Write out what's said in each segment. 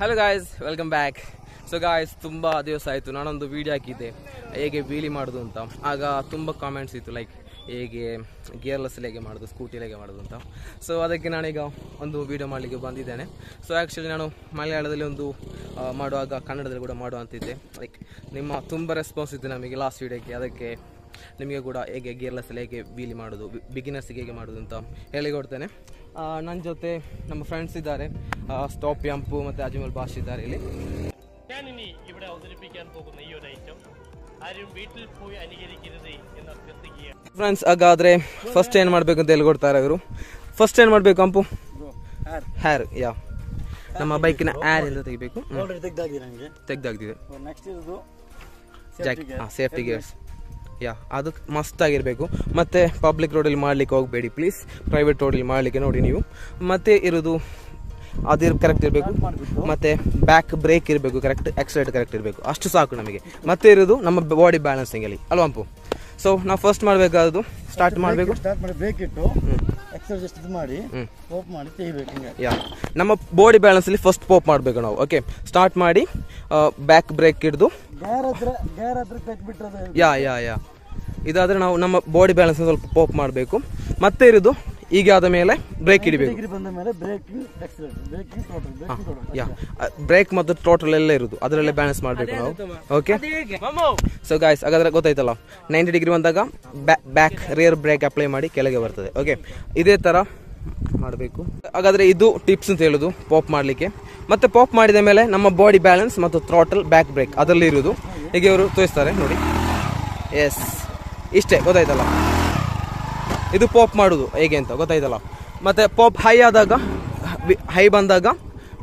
Hello guys welcome back so guys ತುಂಬ ದಿವಸ ಆಯಿತು. ನಾನೊಂದು ವೀಡಿಯೋ ಹಾಕಿದ್ದೆ. ಹೇಗೆ ವೀಲಿ ಮಾಡೋದು ಅಂತ. ಆಗ ತುಂಬ ಕಾಮೆಂಟ್ಸ್ ಇತ್ತು ಲೈಕ್ ಹೇಗೆ ಗೇರ್ಲೆಸ್ ಹೇಗೆ ಮಾಡೋದು ಸ್ಕೂಟಿ ಹೇಗೆ ಮಾಡೋದು ಅಂತ. ಸೊ ಅದಕ್ಕೆ ನಾನೀಗ ಒಂದು ವೀಡಿಯೋ ಮಾಡಲಿಕ್ಕೆ ಬಂದಿದ್ದೇನೆ. ಸೊ ಆ್ಯಕ್ಚುಲಿ ನಾನು ಮಲಯಾಳದಲ್ಲಿ ಒಂದು ಮಾಡುವಾಗ ಕನ್ನಡದಲ್ಲಿ ಕೂಡ ಮಾಡುವಂತಿದ್ದೆ ಲೈಕ್ ನಿಮ್ಮ ತುಂಬ ರೆಸ್ಪಾನ್ಸ್ ಇತ್ತು ನಮಗೆ ಲಾಸ್ಟ್ ವೀಡಿಯೋಕ್ಕೆ ಅದಕ್ಕೆ ನಿಮಗೆ ಕೂಡ ಹೇಗೆ ಗೇರ್ಲೆಸ್ ಹೇಗೆ ವೀಲಿ ಮಾಡೋದು ಬಿಗಿನರ್ಸಿಗೆ ಹೇಗೆ ಮಾಡೋದು ಅಂತ ಹೇಳಿಕೊಡ್ತೇನೆ ನನ್ನ ಜೊತೆ ನಮ್ಮ ಫ್ರೆಂಡ್ಸ್ ಇದ್ದಾರೆ ಸ್ಟಾಪ್ ಯಂಪು ಮತ್ತು ಅಜ್ಮಲ್ ಬಾಷ್ ಇದ್ದಾರೆ ಇಲ್ಲಿ ഞാനിനി ഇവിടെ അവതരിപ്പിക്കാൻ പോകുന്ന ഈ ഒരു ഐറ്റം ആരും വീട്ടിൽ പോയി അനുകരിക്കരുത് എന്ന് അഭ്യർത്ഥിക്കുകയാണ് ಫ್ರೆಂಡ್ಸ್ ಹಾಗಾದರೆ ಫಸ್ಟ್ ಏನು ಮಾಡಬೇಕು ಅಂತ ಹೇಳ್ಕೊಡ್ತಾರೆ ಅವರು ಫಸ್ಟ್ ಏನು ಮಾಡಬೇಕು ಅಂಪು ಹ್ಯಾರ್ ಯಾ ನಮ್ಮ ಬೈಕಿನ ಹ್ಯಾರ್ ಎಂದು ತೆಗಿಬೇಕು ಆಲ್ರೆಡಿ ತೆಗ್ದಾಗಿದೆ ನನಗೆ ತೆಗ್ದಾಗ್ತಿದೆ ನೆಕ್ಸ್ಟ್ ಇರೋದು ಜಾಕ್ ಹಾಂ ಸೇಫ್ಟಿ ಗೇರ್ಸ್ ಯಾ ಅದು ಮಸ್ತ್ ಆಗಿರಬೇಕು. ಮತ್ತು ಪಬ್ಲಿಕ್ ರೋಡಲ್ಲಿ ಮಾಡ್ಲಿಕ್ಕೆ ಹೋಗಬೇಡಿ ಪ್ಲೀಸ್ ಪ್ರೈವೇಟ್ ರೋಡಲ್ಲಿ ಮಾಡಲಿಕ್ಕೆ ನೋಡಿ ನೀವು. ಮತ್ತೆ ಇರೋದು ಅದು ಕರೆಕ್ಟ್ ಇರಬೇಕು. ಮತ್ತೆ ಬ್ಯಾಕ್ ಬ್ರೇಕ್ ಇರಬೇಕು ಕರೆಕ್ಟ್ ಆಕ್ಸಿಲೇಟ್ ಕರೆಕ್ಟ್ ಇರಬೇಕು. ಅಷ್ಟು ಸಾಕು ನಮಗೆ. ಮತ್ತೆ ಇರೋದು ನಮ್ಮ ಬಾಡಿ ಬ್ಯಾಲೆನ್ಸಿಂಗಲ್ಲಿ ಅಲ್ವಾ ಅಂಪು? ಸೊ ನಾವು ಫಸ್ಟ್ ಮಾಡಬೇಕಾದ್ದು ಸ್ಟಾರ್ಟ್ ಮಾಡಬೇಕು. ಸ್ಟಾರ್ಟ್ ಮಾಡಿ ಬ್ರೇಕ್ ಇಟ್ಟು ಎಕ್ಸರ್ಸೈಸ್ ಜಸ್ಟ್ ಇದು ಮಾಡಿ ಪೋಪ್ ಮಾಡಿ ತೆಗಿಬೇಕು ಹಿಂಗೆ. ಯಾ ನಮ್ಮ ಬಾಡಿ ಬ್ಯಾಲೆನ್ಸಲ್ಲಿ ಫಸ್ಟ್ ಪೋಪ್ ಮಾಡಬೇಕು ನಾವು ಓಕೆ ಸ್ಟಾರ್ಟ್ ಮಾಡಿ ಬ್ಯಾಕ್ ಬ್ರೇಕ್ ಹಿಡಿದು. ಗೇರ್ ಹತ್ರ ಗೇರ್ ಹತ್ರ ತೆಗ್ಬಿಟ್ರೆ ಅದು ಯಾ ಯಾ ಯಾ ಇದಾದರೆ ನಾವು ನಮ್ಮ ಬಾಡಿ ಬ್ಯಾಲೆನ್ಸ್ ಸ್ವಲ್ಪ ಪೋಪ್ ಮಾಡಬೇಕು. ಮತ್ತೆ ಇರೋದು ಈಗ ಆದ ಮೇಲೆ ಬ್ರೇಕ್ ಹಿಡಿಬೇಕು. ಡಿಗ್ರಿ ಬಂದ ಮೇಲೆ braking accelerator braking total yeah. Brake ಮತ್ತು ಟೋಟಲ್ ಎಲ್ಲ ಇರೋದು. ಅದರಲ್ಲೇ ಬ್ಯಾಲೆನ್ಸ್ ಮಾಡಬೇಕು ನಾವು. ಓಕೆ ಸೊ ಗಾಯ್ಸ್ ಹಾಗಾದ್ರೆ ಗೊತ್ತಾಯ್ತಲ್ಲ. ನೈಂಟಿ ಡಿಗ್ರಿ ಬಂದಾಗ ಬ್ಯಾಕ್ ರಿಯರ್ ಬ್ರೇಕ್ ಅಪ್ಲೈ ಮಾಡಿ ಕೆಳಗೆ ಬರ್ತದೆ. ಓಕೆ ಇದೇ ಥರ ಮಾಡಬೇಕು. ಹಾಗಾದ್ರೆ ಇದು ಟಿಪ್ಸ್ ಅಂತ ಹೇಳೋದು ಪಾಪ್ ಮಾಡಲಿಕ್ಕೆ. ಮತ್ತೆ ಪಾಪ್ ಮಾಡಿದ ಮೇಲೆ ನಮ್ಮ ಬಾಡಿ ಬ್ಯಾಲೆನ್ಸ್ ಮತ್ತು ಥ್ರಾಟಲ್ ಬ್ಯಾಕ್ ಬ್ರೇಕ್ ಅದರಲ್ಲಿ ಇರುವುದು ಹೀಗೆ ಅವರು ತೋರಿಸ್ತಾರೆ ನೋಡಿ. ಎಸ್ ಇಷ್ಟೇ ಗೊತ್ತಾಯ್ತಲ್ಲ. ಇದು ಪಾಪ್ ಮಾಡೋದು. ಹೇಗೆ ಅಂತ ಗೊತ್ತಾಯ್ತಲ್ಲ? ಮತ್ತು ಪಾಪ್ ಹೈ ಆದಾಗ ಹೈ ಬಂದಾಗ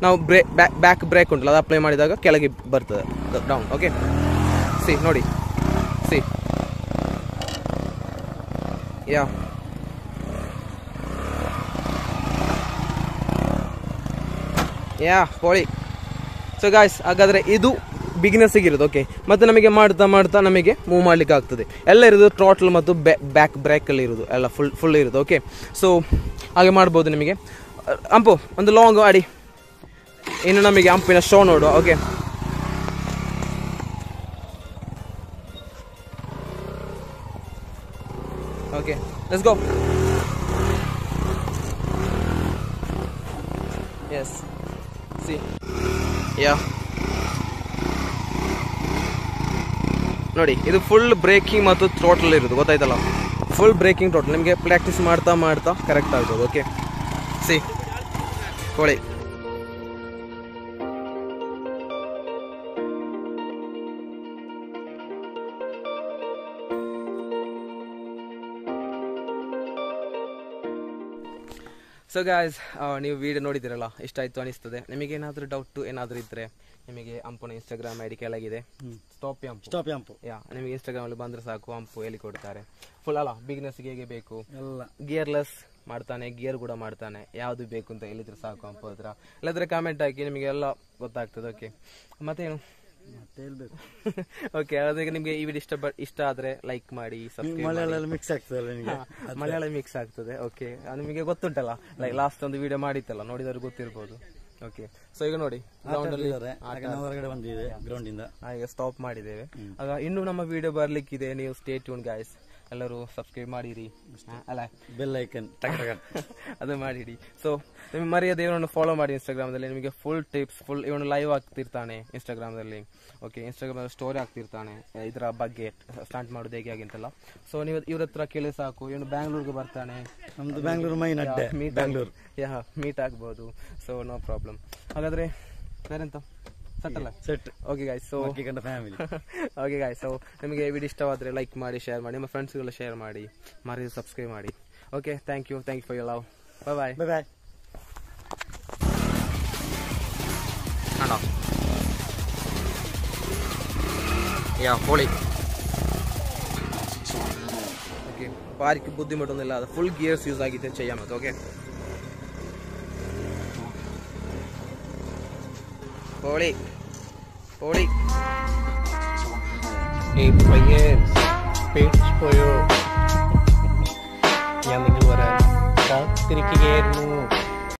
ನಾವು ಬ್ರೇಕ್ ಬ್ಯಾಕ್ ಬ್ರೇಕ್ ಉಂಟಲ್ಲ, ಅದು ಅಪ್ಲೈ ಮಾಡಿದಾಗ ಕೆಳಗೆ ಬರ್ತದೆ. ಡೌನ್ ಓಕೆ ಸಿ ನೋಡಿ. ಸಿ ಯಾ ಯಾ ಹೋಳಿ ಸೊ ಗಾಯ್ಸ್ ಹಾಗಾದರೆ ಇದು ಬಿಗಿನರ್ಸಿಗೆ ಇರೋದು ಓಕೆ ಮತ್ತೆ ನಮಗೆ ಮಾಡ್ತಾ ಮಾಡ್ತಾ ನಮಗೆ ಮೂವ್ ಮಾಡ್ಲಿಕ್ಕೆ ಆಗ್ತದೆ. ಎಲ್ಲ ಇರೋದು ಟ್ರಾಟ್ಲ್ ಮತ್ತು ಬ್ಯಾಕ್ ಬ್ರೇಕಲ್ಲಿ ಇರೋದು, ಎಲ್ಲ ಫುಲ್ ಫುಲ್ ಇರೋದು ಓಕೆ ಸೊ ಹಾಗೆ ಮಾಡ್ಬೋದು ನಿಮಗೆ. ಅಂಪು, ಒಂದು ಲಾಂಗ್ ಆಡಿ. ಇನ್ನು ನಮಗೆ ಅಂಪಿನ ಶೋ ನೋಡು okay okay let's go yes see yeah ನೋಡಿ, ಇದು ಫುಲ್ ಬ್ರೇಕಿಂಗ್ ಮತ್ತು ಟೋಟಲ್ ಇರೋದು, ಗೊತ್ತಾಯ್ತಲ್ಲ? ಫುಲ್ ಬ್ರೇಕಿಂಗ್ ಟೋಟಲ್ ನಿಮಗೆ ಪ್ರಾಕ್ಟೀಸ್ ಮಾಡ್ತಾ ಮಾಡ್ತಾ ಕರೆಕ್ಟ್ ಆಗ್ಬೋದು ಓಕೆ ಸಿ ಕೋಳಿ ಸೊ ಗಾಯ್ಸ್ ನೀವು ವಿಡಿಯೋ ನೋಡಿದಿರಲ್ಲ ಇಷ್ಟಾಯ್ತು ಅನಿಸ್ತದೆ. ನಿಮಗೆ ಏನಾದರೂ ಡೌಟ್ ಏನಾದರೂ ಇದ್ದರೆ ನಿಮಗೆ ಅಂಪುನ Instagram I D ಕೆಳಗಿದೆ. Stop Ampu stop Ampu yeah ನಿಮಗೆ ಇನ್ಸ್ಟಾಗ್ರಾಮಲ್ಲಿ ಬಂದರೆ ಸಾಕು ಅಂಪು ಹೇಳಿ ಕೊಡ್ತಾರೆ. ಫುಲ್ ಅಲ್ಲ ಬಿಗ್ನೆಸ್ಗೆ ಹೇಗೆ ಬೇಕು? ಎಲ್ಲ. ಗಿಯರ್ಲೆಸ್ ಮಾಡ್ತಾನೆ ಗಿಯರ್ ಕೂಡ ಮಾಡ್ತಾನೆ. ಯಾವುದು ಬೇಕು ಅಂತ ಹೇಳಿದ್ರೆ ಸಾಕು ಅಂಪು ಹತ್ರ. ಇಲ್ಲದ್ರೆ ಕಾಮೆಂಟ್ ಹಾಕಿ ನಿಮಗೆಲ್ಲ ಗೊತ್ತಾಗ್ತದೆ ಓಕೆ ಮತ್ತೇನು? ಓಕೆ ಅದಕ್ಕೆ ನಿಮಗೆ ಈ ವಿಡಿಯೋ ಇಷ್ಟ ಇಷ್ಟ ಆದ್ರೆ ಲೈಕ್ ಮಾಡಿ ಮಳೆಯಲ್ಲೆಲ್ಲ ಮಿಕ್ಸ್ ಆಗ್ತದಲ್ಲ ನಿಮಗೆ? ಮಲಯಾಳ ಮಿಕ್ಸ್ ಆಗ್ತದೆ. ಓಕೆ ನಿಮಗೆ ಗೊತ್ತುಂಟಲ್ಲ? ಲೈಕ್ ಲಾಸ್ಟ್ ಒಂದು ವಿಡಿಯೋ ಮಾಡಿತ್ತಲ್ಲ ನೋಡಿದವ್ರು ಗೊತ್ತಿರ್ಬೋದು. ಓಕೆ ಸೊ ಈಗ ನೋಡಿ ಗ್ರೌಂಡ್ ಅಲ್ಲಿ ಹೊರಗಡೆ ಬಂದಿದೆ ಗ್ರೌಂಡ್ ಇಂದ. ಈಗ ಸ್ಟಾಪ್ ಮಾಡಿದ್ದೇವೆ. ಆಗ ಇನ್ನು ನಮ್ಮ ವಿಡಿಯೋ ಬರ್ಲಿಕ್ಕಿದೆ. ನೀವು ಸ್ಟೇ ಟ್ಯೂನ್ ಗಾಯ್ಸ್ ಎಲ್ಲರೂ ಸಬ್ಸ್ಕ್ರೈಬ್ ಮಾಡಿರಿ. ಅಲ್ಲ. ಬೆಲ್ ಐಕನ್ ಅದು ಮಾಡಿರಿ. ಸೊ ನಿಮಗೆ ಮರ್ಯಾದೆ ಇವನನ್ನು ಫಾಲೋ ಮಾಡಿ ಇನ್ಸ್ಟಾಗ್ರಾಮದಲ್ಲಿ ನಿಮಗೆ ಫುಲ್ ಟಿಪ್ಸ್ ಫುಲ್ ಇವನು ಲೈವ್ ಆಗ್ತಿರ್ತಾನೆ ಇನ್ಸ್ಟಾಗ್ರಾಮದಲ್ಲಿ ಓಕೆ ಇನ್ಸ್ಟಾಗ್ರಾಮಲ್ಲಿ ಸ್ಟೋರಿ ಆಗ್ತಿರ್ತಾನೆ ಇದರ ಬಗ್ಗೆ ಸ್ಟಾರ್ಟ್ ಮಾಡೋದು ಹೇಗೆ ಅಂತೆಲ್ಲ. ಸೊ ನೀವು ಇವ್ರ ಹತ್ರ ಕೇಳಿ ಸಾಕು. ಇವನು ಬ್ಯಾಂಗ್ಳೂರ್ಗೆ ಬರ್ತಾನೆ. ನಮ್ದು Bangalore main meet Bangalore yeah meet ಆಗ್ಬೋದು. ಸೊ ನೋ ಪ್ರಾಬ್ಲಮ್ ಹಾಗಾದ್ರೆ ಬೇರೆಂತ? ಸಟ್ಟಲ್ಲ ಸೆಟ್ ಓಕೆ ಗಾಯ್ಸ್ ಸೊ ಕಂಡ ಫ್ಯಾಮಿಲಿ ಓಕೆ ಗಾಯ್ ಸೊ ನಿಮಗೆ ವಿಡಿಯೋ ಇಷ್ಟವಾದರೆ ಲೈಕ್ ಮಾಡಿ ಶೇರ್ ಮಾಡಿ ನಿಮ್ಮ ಫ್ರೆಂಡ್ಸ್ಗೆಲ್ಲ ಶೇರ್ ಮಾಡಿ ಮರಿ ಸಬ್ಸ್ಕ್ರೈಬ್ ಮಾಡಿ okay thank you thank you for you love bye bye bye bye ആണോ യാ പൊളി ഓക്കെ അപ്പോൾ ആർക്കും ബുദ്ധിമുട്ടൊന്നുമില്ലാതെ ഫുൾ ഗിയേഴ്സ് യൂസ് ആക്കിയിട്ട് ചെയ്യാൻ പറ്റും ഓക്കെ പൊളി. പോളി. ഈ പയ്യെ പേടിച്ചു പോയോ? ഞാൻ നിങ്ങൾ വരാൻ കാത്തിരിക്കുകയായിരുന്നു.